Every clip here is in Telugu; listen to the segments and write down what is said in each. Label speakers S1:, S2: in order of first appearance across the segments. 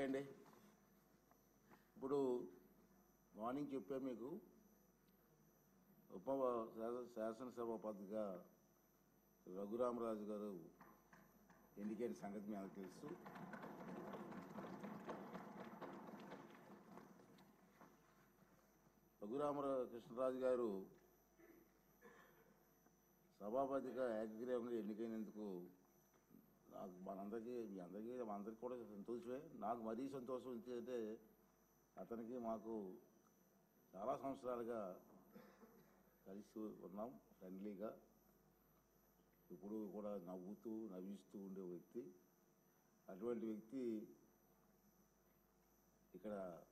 S1: అండి ఇప్పుడు మార్నింగ్ చెప్పా మీకు. ఉప శాస- శాసనసభాపతిగా రఘురామరాజు గారు ఎన్నికైన సంగతి మీకు తెలుసు. రఘురామరా కృష్ణరాజు గారు సభాపతిగా ఏకగ్రీవంగా ఎన్నికైనందుకు నాకు మనందరికీ మీ అందరికీ అందరికీ కూడా సంతోషమే. నాకు మరీ సంతోషం ఏంటంటే అతనికి మాకు చాలా సంవత్సరాలుగా కలిసి ఉన్నాం ఫ్రెండ్లీగా. ఇప్పుడు కూడా నవ్వుతూ నవ్విస్తూ ఉండే వ్యక్తి. అటువంటి వ్యక్తి ఇక్కడ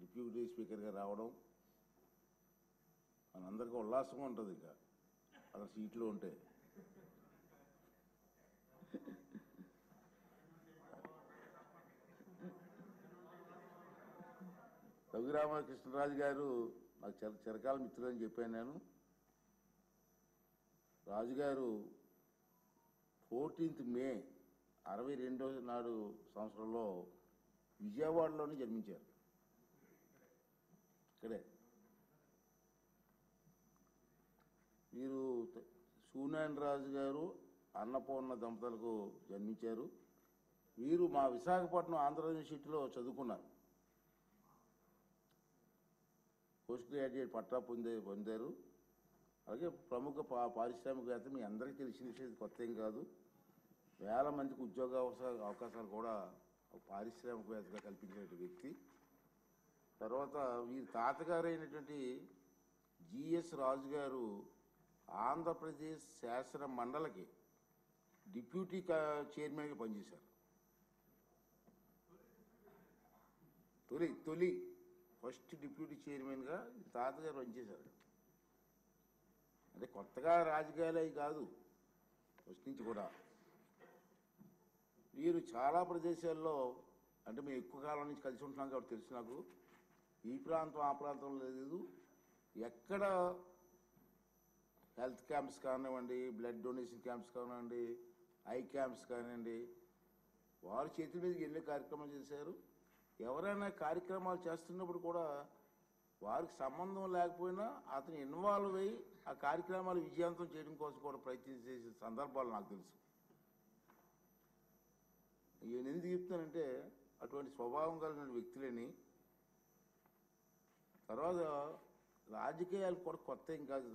S1: డిప్యూటీ స్పీకర్గా రావడం మనందరికీ ఉల్లాసంగా ఉంటుంది ఇంకా. అతని సీట్లో ఉంటే. రఘురామకృష్ణరాజు గారు నాకు చిర చిరకాల మిత్రులు అని చెప్పాను నేను. రాజుగారు ఫోర్టీన్త్ మే అరవై రెండో నాడు సంవత్సరంలో విజయవాడలోనే జన్మించారు. ఇక్కడే. వీరు సూనాయన రాజు గారు అన్నపూర్ణ దంపతులకు జన్మించారు. వీరు మా విశాఖపట్నం ఆంధ్ర యూనివర్సిటీలో చదువుకున్నారు. పోస్ట్ గ్రాడ్యుయేట్ పట్టా పొందే పొందారు. అలాగే ప్రముఖ పా పారిశ్రామికవేత్త మీ అందరికీ తెలిసిన విషయం కొత్త ఏం కాదు. వేల మందికి ఉద్యోగ అవకాశాలు కూడా ఒక పారిశ్రామికవేత్తగా కల్పించిన వ్యక్తి. తర్వాత వీరి తాతగారు జిఎస్ రాజు గారు ఆంధ్రప్రదేశ్ శాసన మండలికి డిప్యూటీ కా- చైర్మన్గా పనిచేశారు. తొలి తొలి ఫస్ట్ డిప్యూటీ చైర్మన్గా తాతగారు పనిచేశారు. అంటే కొత్తగా రాజకీయాలు అవి కాదు ఫస్ట్ నుంచి కూడా. వీరు చాలా ప్రదేశాల్లో అంటే మేము ఎక్కువ కాలం నుంచి కలిసి ఉంటున్నాం కాబట్టి తెలుసు నాకు. ఈ ప్రాంతం ఆ ప్రాంతం లేదు. ఎక్కడ హెల్త్ క్యాంప్స్ కానివ్వండి బ్లడ్ డొనేషన్ క్యాంప్స్ కానివ్వండి ఐ క్యాంప్స్ కానివ్వండి వారు చేతుల మీదకి ఎన్ని కార్యక్రమాలు చేశారు? ఎవరైనా కార్యక్రమాలు చేస్తున్నప్పుడు కూడా వారికి సంబంధం లేకపోయినా అతను ఇన్వాల్వ్ అయ్యి ఆ కార్యక్రమాలు విజయవంతం చేయడం కోసం కూడా ప్రయత్నం చేసే సందర్భాలు నాకు తెలుసు. నేను ఎందుకు చెప్తానంటే అటువంటి స్వభావం కలిగిన వ్యక్తులని తర్వాత రాజకీయాలు కూడా కొత్త ఏం కాదు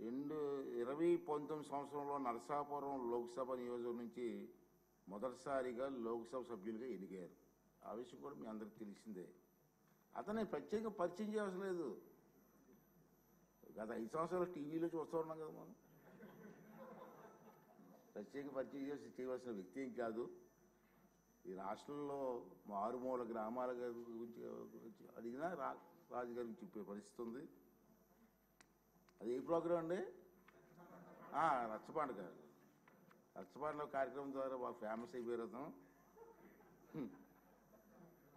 S1: రెండు ఇరవై పంతొమ్మిది సంవత్సరంలో నరసాపురం లోక్సభ నియోజకవర్గం నుంచి మొదటిసారిగా లోక్సభ సభ్యులుగా ఎదిగారు ఆ విషయం కూడా మీ అందరికి తెలిసిందే. అతన్ని ప్రత్యేకంగా పరిచయం చేయవలసిన లేదు. గత ఐదు సంవత్సరాలు టీవీలో చూస్తూ ఉన్నాం కదా మనం. ప్రత్యేక పరిచయం చేసి చేయవలసిన వ్యక్తి ఏం కాదు. ఈ రాష్ట్రంలో మారుమూల గ్రామాల గురించి అడిగినా రా రాజుగారి చెప్పే పరిస్థితి ఉంది. అది ఏ ప్రోగ్రాం అండి? ఆ, గారు. పండుగ కార్యక్రమం ద్వారా బాగా ఫేమస్ అయిపోయారు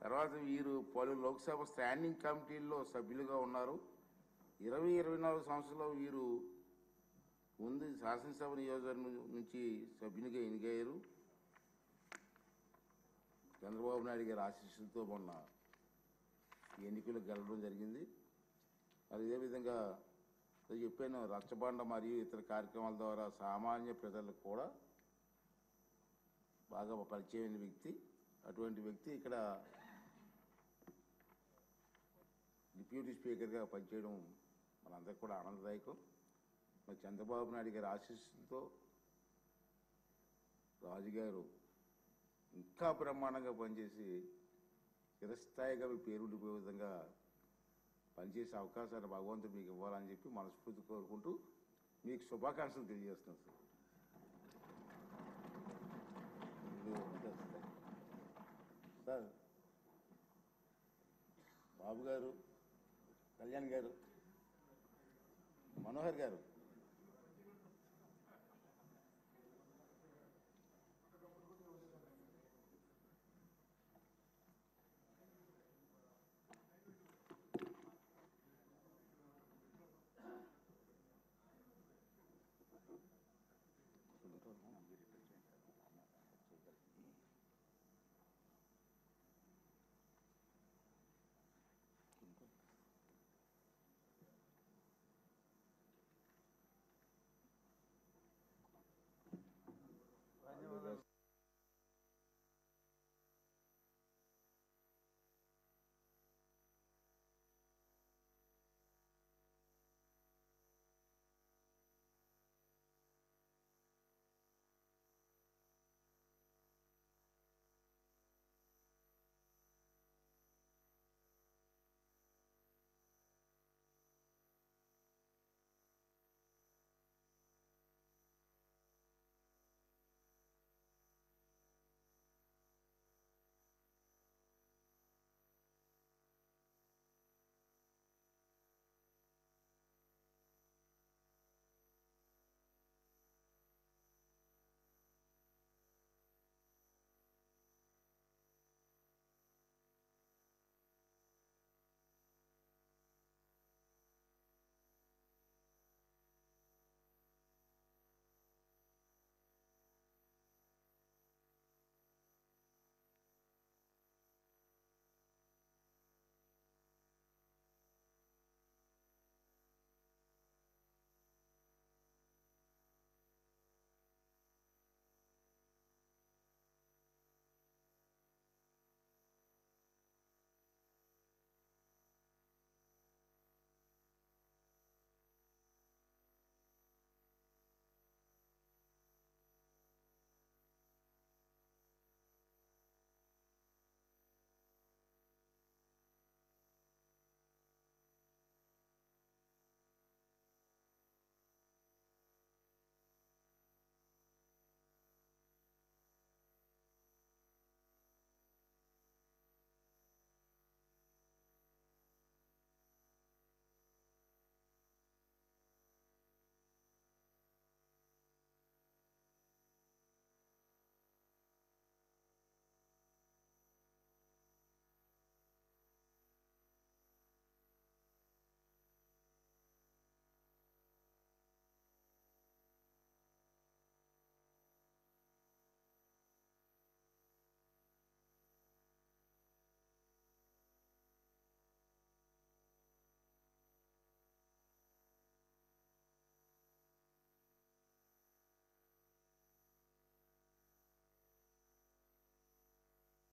S1: తర్వాత వీరు పలు లోక్సభ స్టాండింగ్ కమిటీల్లో సభ్యులుగా ఉన్నారు. ఇరవై ఇరవై నాలుగు సంవత్సరంలో వీరు ముందు శాసనసభ నియోజకవర్గం నుంచి సభ్యునిగా ఎన్నికయ్యారు. చంద్రబాబు నాయుడు గారి ఆశీస్సులతో మొన్న ఎన్నికలు గెలవడం జరిగింది. మరి ఇదే విధంగా చెప్పాను రచ్చబండ మరియు ఇతర కార్యక్రమాల ద్వారా సామాన్య ప్రజలకు కూడా బాగా పరిచయమైన వ్యక్తి. అటువంటి వ్యక్తి ఇక్కడ డిప్యూటీ స్పీకర్గా పనిచేయడం మనందరికీ కూడా ఆనందదాయకం. మరి చంద్రబాబు నాయుడు గారి ఆశీస్సులతో రాజుగారు ఇంకా బ్రహ్మాండంగా పనిచేసి చిరస్థాయిగా మీ పేరుండిపోయే విధంగా పనిచేసే అవకాశాన్ని భగవంతుడు మీకు ఇవ్వాలని చెప్పి మనస్ఫూర్తి కోరుకుంటూ మీకు శుభాకాంక్షలు తెలియజేస్తున్నాను సార్ సార్. సార్ బాబు గారు కళ్యాణ్ గారు మనోహర్ గారు Him.